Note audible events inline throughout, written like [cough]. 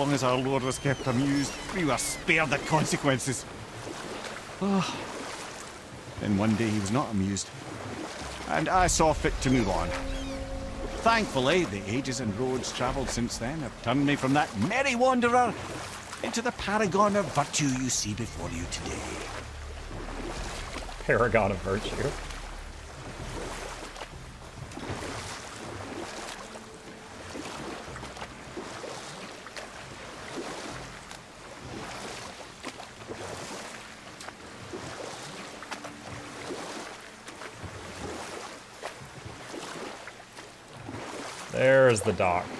long as our lord was kept amused, we were spared the consequences. Oh. Then one day he was not amused, and I saw fit to move on. Thankfully, the ages and roads travelled since then have turned me from that merry wanderer into the paragon of virtue you see before you today. Paragon of virtue. There's the dock.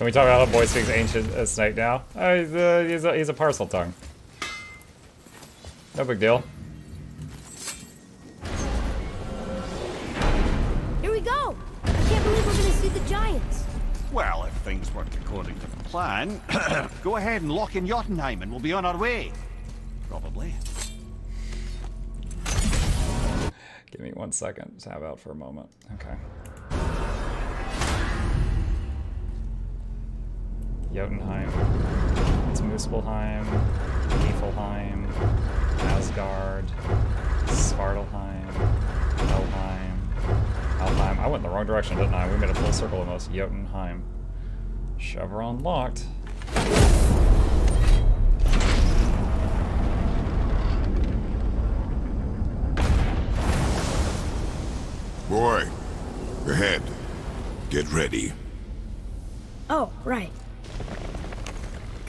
Can we talk about how boy speaks ancient uh, snake now? Oh, he's, uh, he's, a, he's a Parseltongue. No big deal. Here we go! I can't believe we're gonna see the giants. Well, if things work according to plan, [coughs] go ahead and lock in Jotunheim and we'll be on our way. Probably. Give me one second. Tab out for a moment. Okay. Jotunheim. It's Muspelheim, Niflheim, Asgard, Svartalheim, Helheim, Helheim. I went in the wrong direction, didn't I? We made a full circle almost. Jotunheim. Chevron locked. Boy, ahead. Get ready. Oh, right.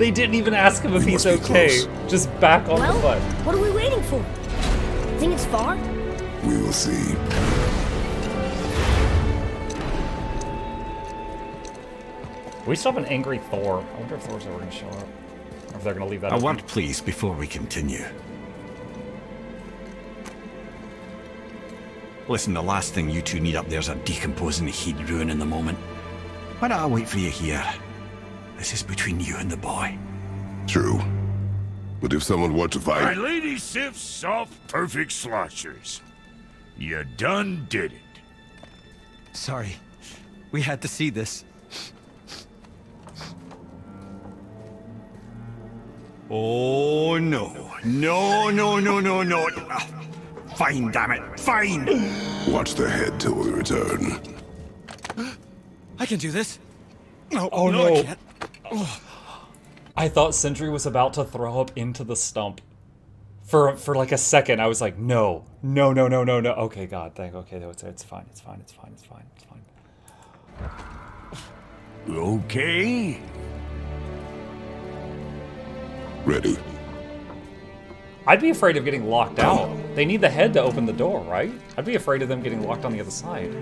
They didn't even ask him if he's okay. close. Just back on well, the foot. what are we waiting for? Think it's far? We will see. We still have an angry Thor. I wonder if Thor's ever gonna show up. Or if they're gonna leave that A open. word, please, before we continue. Listen, the last thing you two need up there's a decomposing heat ruin in the moment. Why don't I wait for you here? This is between you and the boy. True. But if someone were to fight... My fight... lady Sif's soft, perfect sloshers. You done did it. Sorry. We had to see this. Oh, no. No, no, no, no, no. Fine, damn it. Fine. Watch the head till we return. I can do this. No, Oh, no, I can't. I thought Sindri was about to throw up into the stump. For for like a second, I was like, no, no, no, no, no, no. Okay, God, thank. Okay, it's it's fine, it's fine, it's fine, it's fine, it's fine. Okay. Ready. I'd be afraid of getting locked out. They need the head to open the door, right? I'd be afraid of them getting locked on the other side.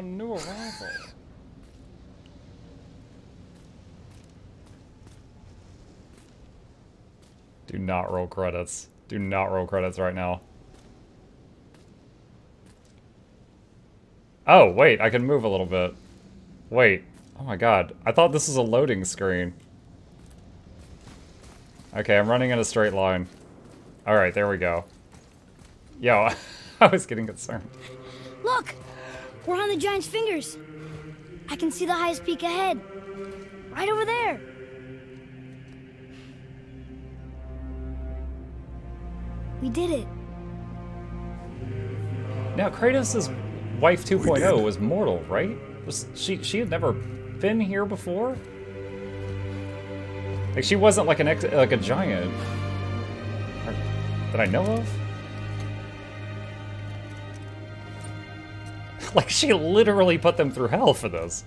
A new arrival. Do not roll credits. Do not roll credits right now. Oh, wait, I can move a little bit. Wait. Oh my god. I thought this was a loading screen. Okay, I'm running in a straight line. Alright, there we go. Yo, [laughs] I was getting concerned. Look! We're on the giant's fingers. I can see the highest peak ahead. Right over there. We did it. Now, Kratos' wife 2.0 was mortal, right? Was she she had never been here before? Like she wasn't like an ex, like a giant that I know of. [laughs] like she literally put them through hell for this.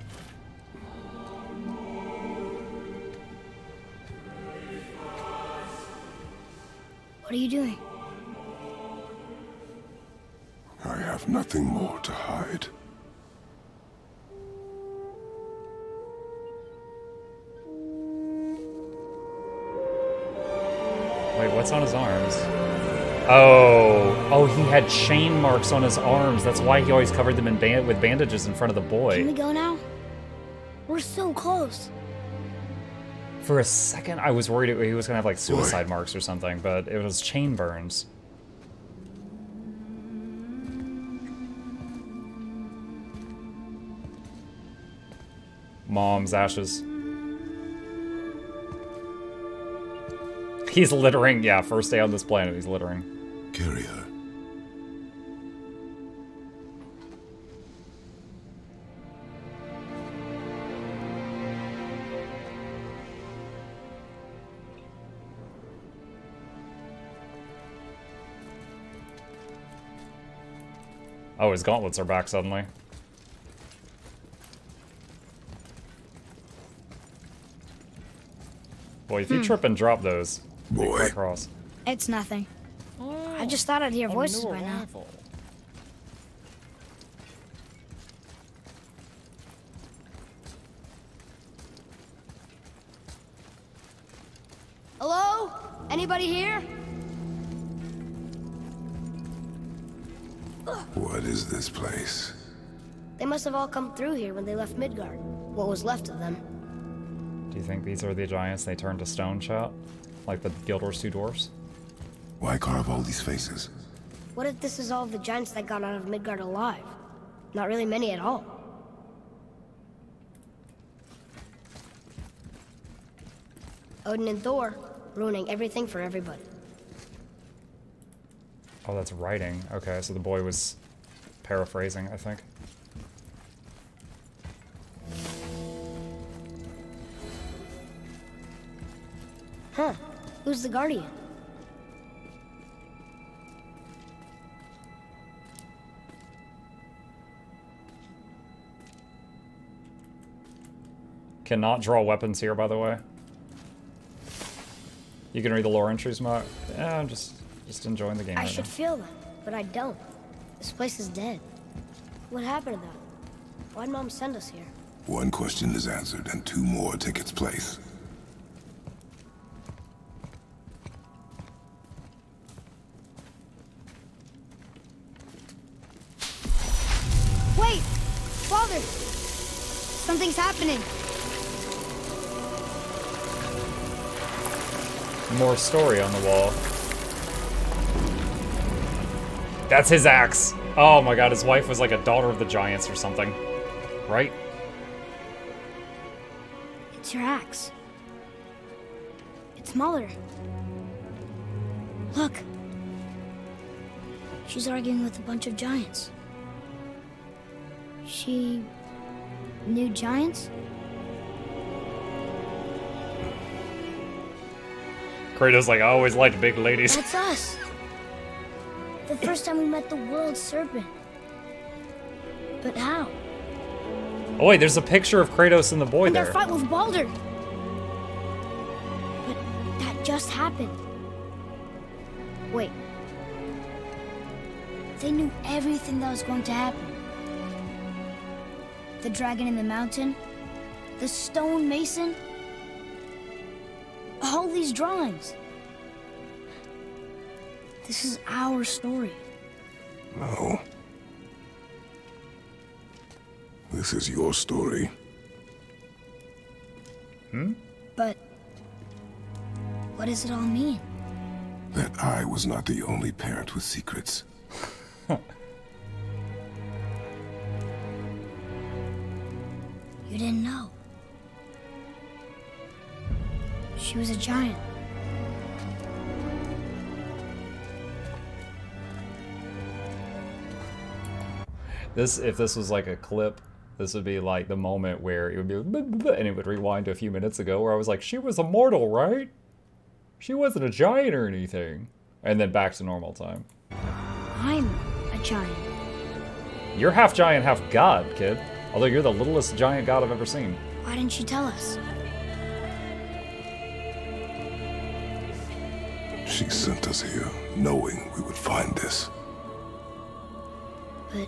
What are you doing? I have nothing more to hide. Wait, what's on his arms? Oh, oh, he had chain marks on his arms. That's why he always covered them in band with bandages in front of the boy. Can we boy. go now? We're so close. For a second, I was worried he was gonna have like suicide marks or something, but it was chain burns. Mom's ashes. He's littering. Yeah, first day on this planet, he's littering. Carry his gauntlets are back suddenly. Boy, if you hmm. trip and drop those, Boy. quite cross. It's nothing. I just thought I'd hear voices by now. Hello? Anybody here? What is this place? They must have all come through here when they left Midgard. What was left of them. Do you think these are the giants they turned to stone chat? Like the Guild Wars two dwarfs? Why carve all these faces? What if this is all the giants that got out of Midgard alive? Not really many at all. Odin and Thor, ruining everything for everybody. Oh, that's writing. Okay, so the boy was paraphrasing, I think. Huh. Who's the Guardian? Cannot draw weapons here, by the way. You can read the lore entries, Mark. Yeah, I'm just just enjoying the game I right should now. feel them, but I don't. This place is dead. What happened to them? Why'd Mom send us here? One question is answered, and two more take its place. Wait! Father! Something's happening. More story on the wall. That's his axe. Oh my god, his wife was like a daughter of the giants or something. Right? It's your axe. It's smaller. Look. She's arguing with a bunch of giants. She knew giants? Kratos like, I always liked big ladies. That's us. [laughs] The first time we met the world serpent. But how? Oh wait, there's a picture of Kratos and the boy And there. their fight with Balder. But that just happened. Wait. They knew everything that was going to happen. the dragon in the mountain, the stone mason. All these drawings. This is our story. No. This is your story. Hmm? But what does it all mean? That I was not the only parent with secrets. You didn't know. She was a giant. This, if this was like a clip, this would be like the moment where it would be, and it would rewind to a few minutes ago where I was like, she was immortal, right? She wasn't a giant or anything. And then back to normal time. I'm a giant. You're half giant, half god, kid. Although you're the littlest giant god I've ever seen. Why didn't you tell us? She sent us here knowing we would find this. But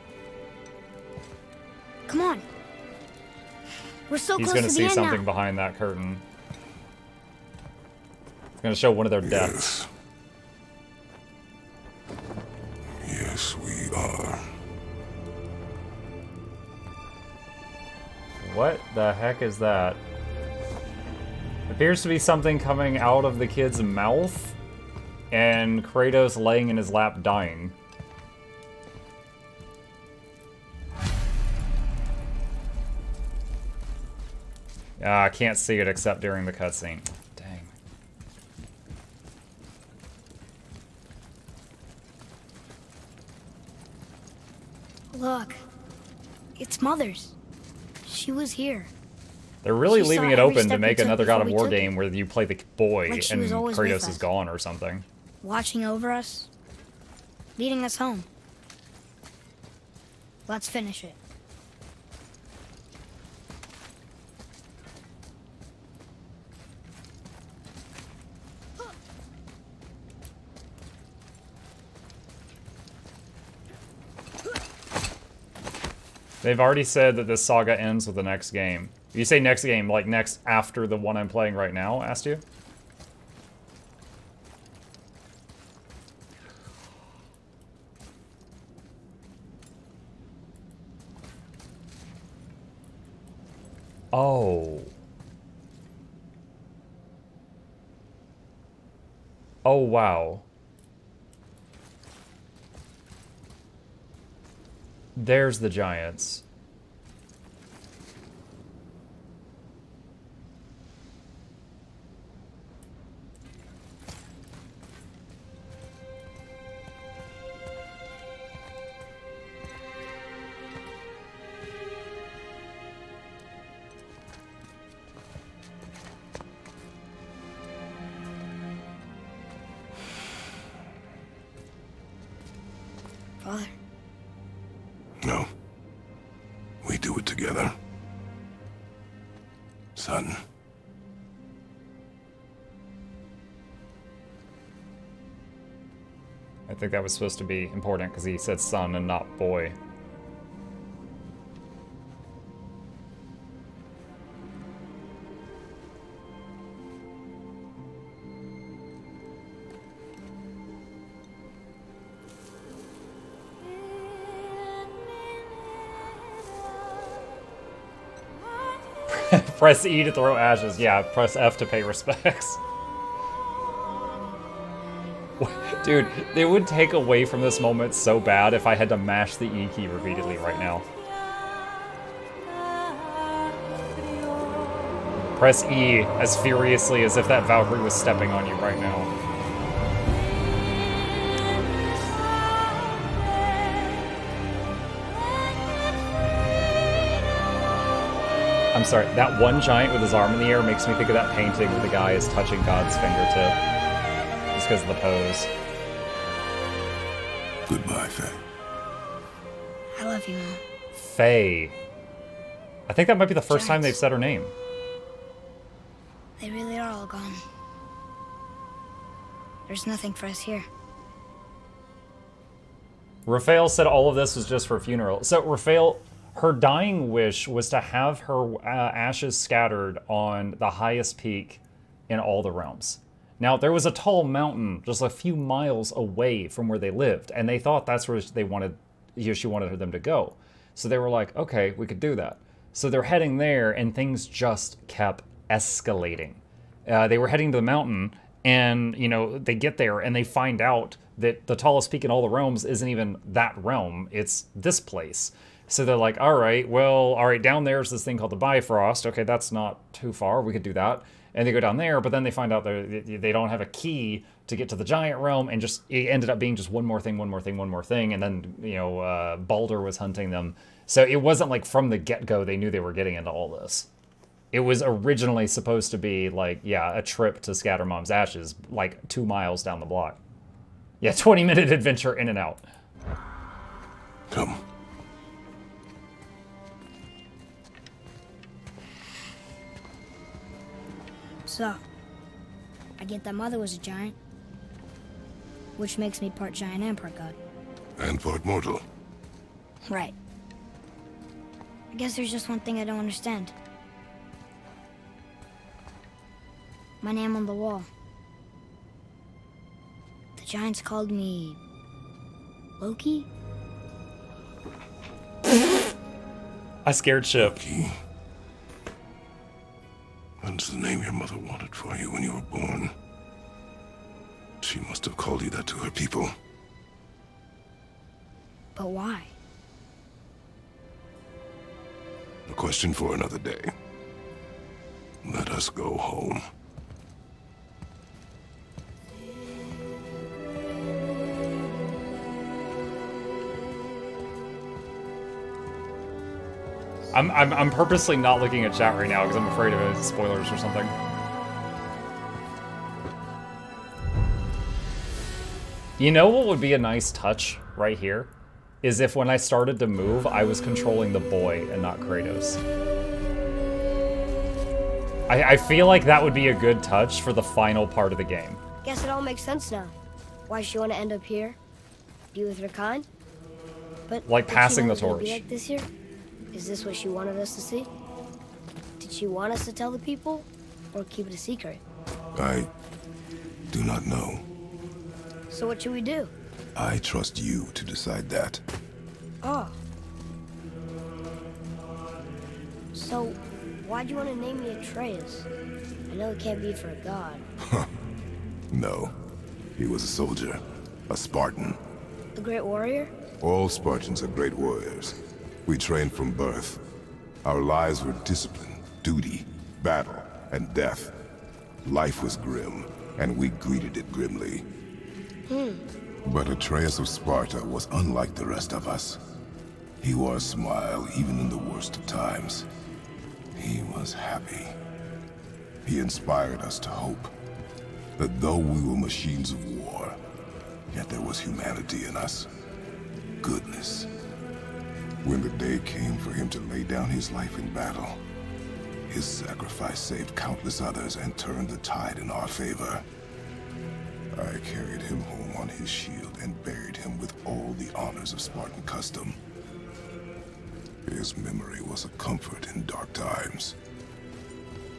Come on. We're so He's close gonna to the see end something now. behind that curtain. It's gonna show one of their deaths. Yes. Yes, we are. What the heck is that? Appears to be something coming out of the kid's mouth, and Kratos laying in his lap dying. Ah, I can't see it except during the cutscene. Dang. Look, it's Mother's. She was here. They're really She leaving it open to make another God of War took it. game where you play the boy Like and Kratos is gone or something. watching over us, leading us home. Let's finish it. They've already said that this saga ends with the next game. You say next game, like next after the one I'm playing right now, asked you? Oh. Oh, wow. There's the Giants. I think that was supposed to be important because he said son and not boy. [laughs] press E to throw ashes. Yeah, press F to pay respects. [laughs] Dude, it would take away from this moment so bad if I had to mash the E key repeatedly right now. Press E as furiously as if that Valkyrie was stepping on you right now. I'm sorry, that one giant with his arm in the air makes me think of that painting where the guy is touching God's fingertip. Just because of the pose. Goodbye, Faye. I love you, Mom. Faye. I think that might be the first time they've said her name. They really are all gone. There's nothing for us here. Raphael said all of this was just for a funeral. So Raphael, her dying wish was to have her uh, ashes scattered on the highest peak in all the realms. Now there was a tall mountain just a few miles away from where they lived, and they thought that's where they wanted, you know, she wanted them to go. So they were like, okay, we could do that. So they're heading there, and things just kept escalating. Uh, they were heading to the mountain, and you know they get there and they find out that the tallest peak in all the realms isn't even that realm; it's this place. So they're like, all right, well, all right, down there's this thing called the Bifrost. Okay, that's not too far. We could do that. And they go down there, but then they find out they they don't have a key to get to the giant realm, and just it ended up being just one more thing, one more thing, one more thing, and then you know uh, Balder was hunting them. So it wasn't like from the get go they knew they were getting into all this it was originally supposed to be like yeah a trip to scatter mom's ashes like two miles down the block yeah [laughs] 20 minute adventure in and out Come. So, I get that mother was a giant, which makes me part giant and part god. And part mortal. Right. I guess there's just one thing I don't understand. My name on the wall. The giants called me. Loki? i scared ship Key. That's the name your mother wanted for you when you were born. She must have called you that to her people. But why? A question for another day. Let us go home. I'm, I'm, I'm purposely not looking at chat right now because i'm afraid of spoilers or something you know what would be a nice touch right here is if when i started to move i was controlling the boy and not kratos I, I feel like that would be a good touch for the final part of the game Guess it all makes sense now. Why she want to end up here? Be with her kind? But Like passing the torch. Like this? Is this what she wanted us to see? Did she want us to tell the people, or keep it a secret? I do not know. So what should we do? I trust you to decide that. Oh. So, why'd you want to name me Atreus? I know it can't be for a god. No. He was a soldier. A Spartan. A great warrior? All Spartans are great warriors. We trained from birth. Our lives were discipline, duty, battle, and death. Life was grim, and we greeted it grimly. Hmm. But Atreus of Sparta was unlike the rest of us. He wore a smile even in the worst of times. He was happy. He inspired us to hope that though we were machines of war, yet there was humanity in us. Goodness. When the day came for him to lay down his life in battle, his sacrifice saved countless others and turned the tide in our favor. I carried him home on his shield and buried him with all the honors of Spartan custom. His memory was a comfort in dark times.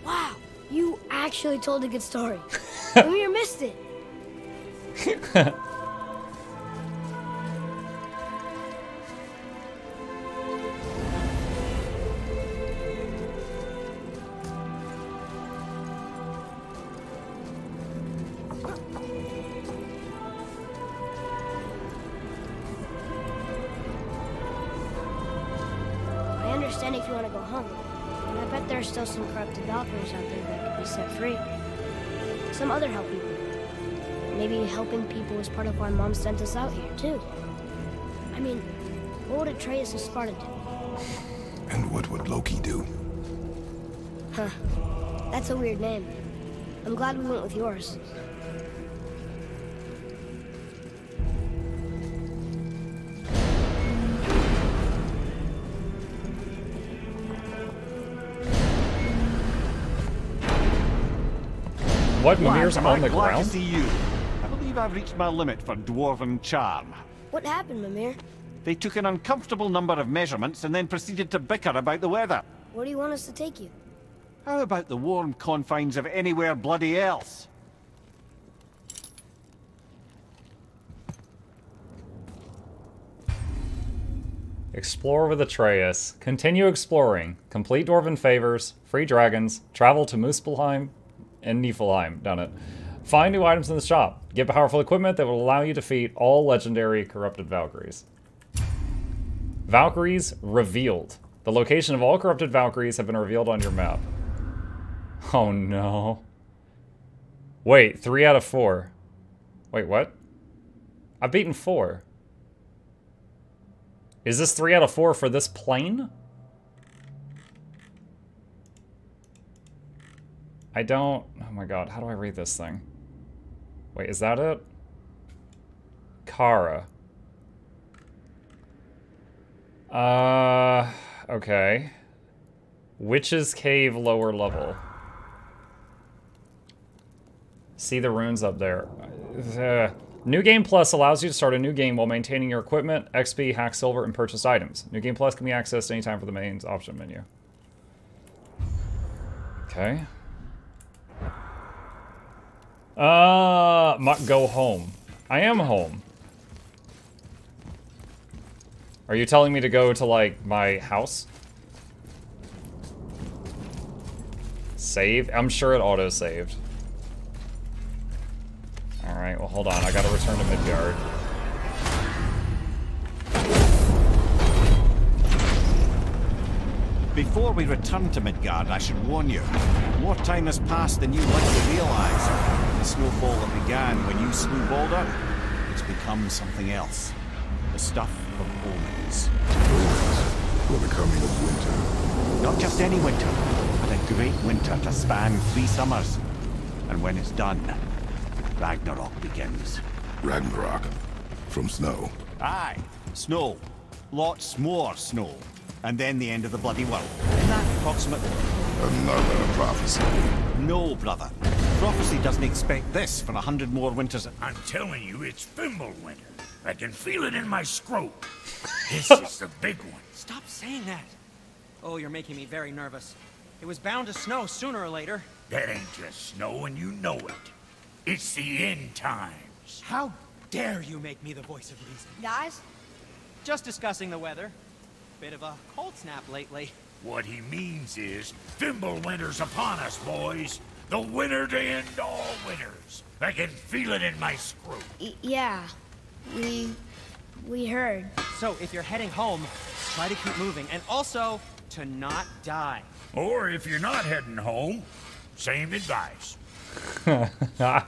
Wow, you actually told a good story. [laughs] Amir missed it. [laughs] understand if you want to go home, but I bet there are still some corrupted Valkyries out there that could be set free. Some other help people. Maybe helping people is part of why Mom sent us out here, too. I mean, what would Atreus of Sparta do? And what would Loki do? Huh. That's a weird name. I'm glad we went with yours. What? Mimir's Lad, on I'm the glad ground? to see you. I believe I've reached my limit for dwarven charm. What happened, Mimir? They took an uncomfortable number of measurements and then proceeded to bicker about the weather. Where do you want us to take you? How about the warm confines of anywhere bloody else? Explore with Atreus. Continue exploring. Complete Dwarven favors. Free dragons. Travel to Muspelheim and Niflheim. Done it. Find new items in the shop. Get powerful equipment that will allow you to defeat all legendary corrupted Valkyries. Valkyries revealed. The location of all corrupted Valkyries have been revealed on your map. Oh no. Wait, three out of four. Wait, what? I've beaten four. Is this three out of four for this plane? I don't... Oh my god, how do I read this thing? Wait, is that it? Kara. Uh... Okay. Witch's Cave lower level. See the runes up there. Uh, New Game Plus allows you to start a new game while maintaining your equipment, XP, hack silver, and purchased items. New Game Plus can be accessed anytime from the main option menu. Okay. Uh, go home. I am home. Are you telling me to go to, like, my house? Save? I'm sure it auto-saved. Alright, well hold on, I gotta return to Midgard. Before we return to Midgard, I should warn you. More time has passed than you'd likely realize. The snowfall that began when you slew Balder, it's become something else. The stuff of omens. For the coming of winter. Not just any winter, but a great winter to span three summers. And when it's done, Ragnarok begins. Ragnarok. From snow. Aye, snow. Lots more snow. And then the end of the bloody world. Isn't that approximately? Another prophecy. No, brother. Prophecy doesn't expect this for a hundred more winters. I'm telling you, it's Fimbulwinter. I can feel it in my scrote. This [laughs] is the big one. Stop saying that. Oh, you're making me very nervous. It was bound to snow sooner or later. That ain't just snow, and you know it. It's the end times. How dare you make me the voice of reason? Guys, Just discussing the weather. Bit of a cold snap lately. What he means is, Fimbulwinter's upon us, boys. The winter to end all winners. I can feel it in my screw. y- yeah, we we heard. So if you're heading home, try to keep moving, and also to not die. Or if you're not heading home, same advice. [laughs]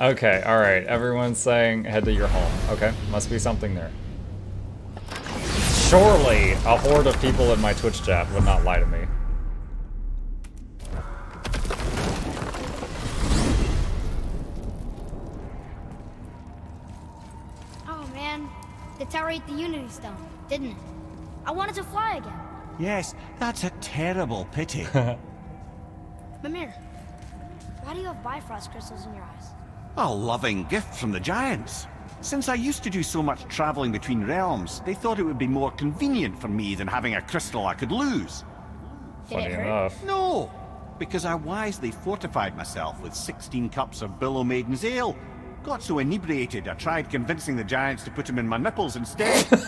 Okay, alright, everyone's saying head to your home. Okay, must be something there. Surely a horde of people in my Twitch chat would not lie to me. The the Unity Stone, didn't it? I wanted to fly again. Yes, that's a terrible pity. [laughs] Mimir, why do you have Bifrost crystals in your eyes? a loving gift from the giants. Since I used to do so much traveling between realms, they thought it would be more convenient for me than having a crystal I could lose. Did Funny enough. No, because I wisely fortified myself with 16 cups of Billow Maiden's Ale. Got so inebriated, I tried convincing the giants to put them in my nipples instead. [laughs]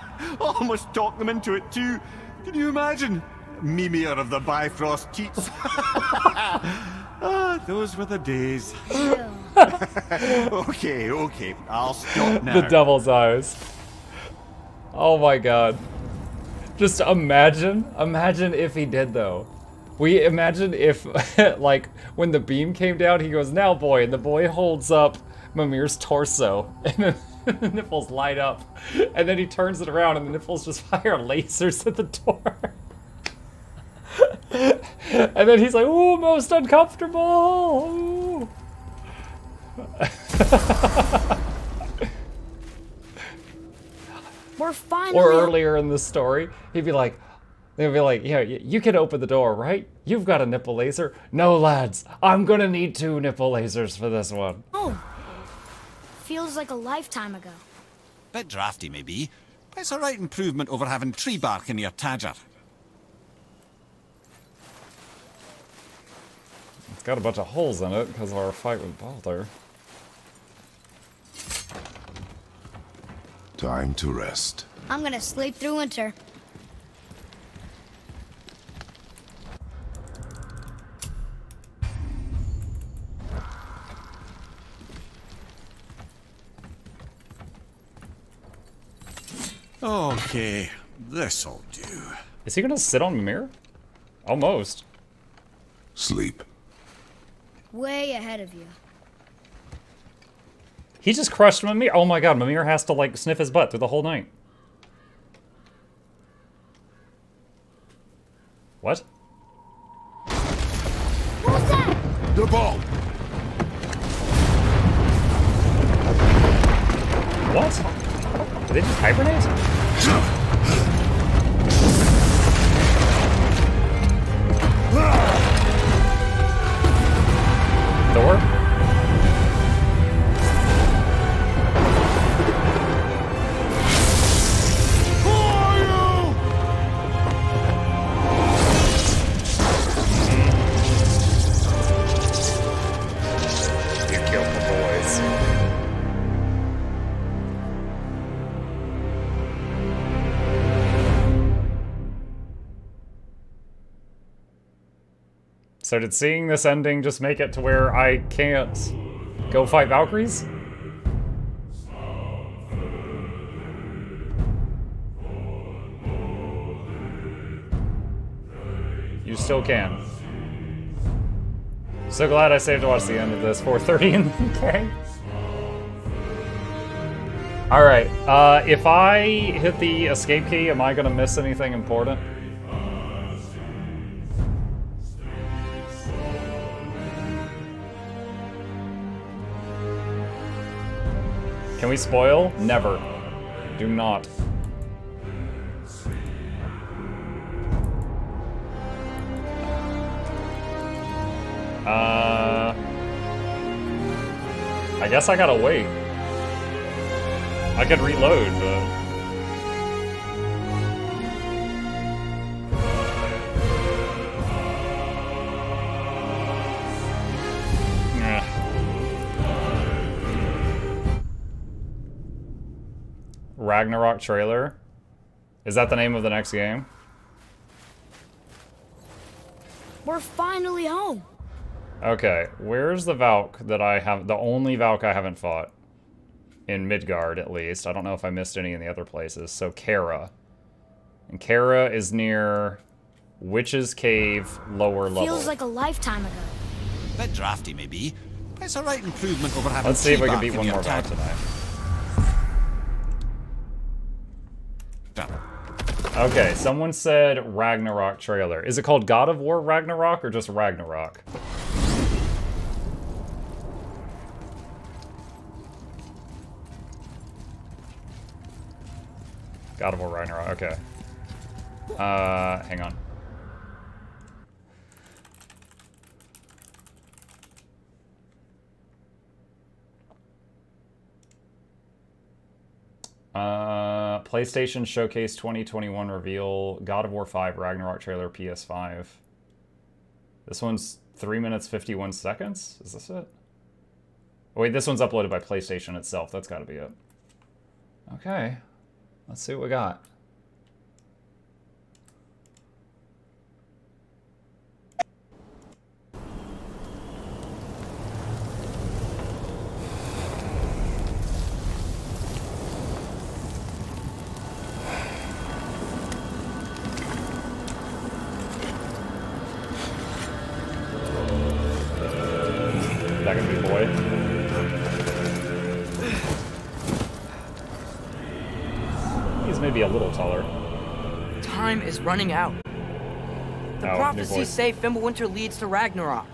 [laughs] Almost talked them into it too. Can you imagine? Mimir of the Bifrost teats. [laughs] ah, those were the days. Okay, okay, I'll stop now. The devil's eyes. Oh my god. Just imagine, imagine if he did though. We imagine if, [laughs] like, when the beam came down, he goes, now boy, and the boy holds up Mimir's torso, [laughs] and then [laughs] the nipples light up, and then he turns it around, and the nipples just fire lasers at the door. and then he's like, "Ooh, most uncomfortable." We're finally. or earlier in the story, he'd be like, they'd be like, "Yeah, you can open the door, right? You've got a nipple laser." No, lads, I'm gonna need two nipple lasers for this one. home. Feels like a lifetime ago. Bit drafty, maybe, but it's a right improvement over having tree bark in your Tadger. It's got a bunch of holes in it because of our fight with Baldur. Time to rest. I'm gonna sleep through winter. Okay, this'll do. Is he gonna sit on Mimir? Almost. Sleep. Way ahead of you. He just crushed Mimir. Oh my god, Mimir has to like sniff his butt through the whole night. What? What was that? The ball! What? Did they just hibernate? Thor? So did seeing this ending just make it to where I can't go fight Valkyries? You still can. So glad I saved to watch the end of this. 4.30 [laughs] in the UK. Alright, uh, if I hit the escape key, am I gonna miss anything important? Can we spoil? Never. Do not. Uh, I guess I gotta wait. I could reload, but. Ragnarok trailer? Is that the name of the next game? We're finally home. Okay, where's the Valk that I have, the only Valk I haven't fought? In Midgard, at least. I don't know if I missed any in the other places. So, Kara. And Kara is near Witch's Cave, lower level. Feels like a lifetime ago. Bit drafty, maybe, but it's a right improvement over having Let's see if tree we can beat in one your more Valk tonight. Okay, someone said Ragnarok trailer. Is it called God of War Ragnarok or just Ragnarok? God of War Ragnarok, okay. Uh, hang on. Uh, PlayStation Showcase 2021 reveal God of War 5 Ragnarok trailer PS5. This one's 3 minutes 51 seconds? Is this it? Oh, wait, this one's uploaded by PlayStation itself. That's got to be it. Okay. Let's see what we got. Running out. The Oh, prophecies say Fimbulwinter leads to Ragnarok.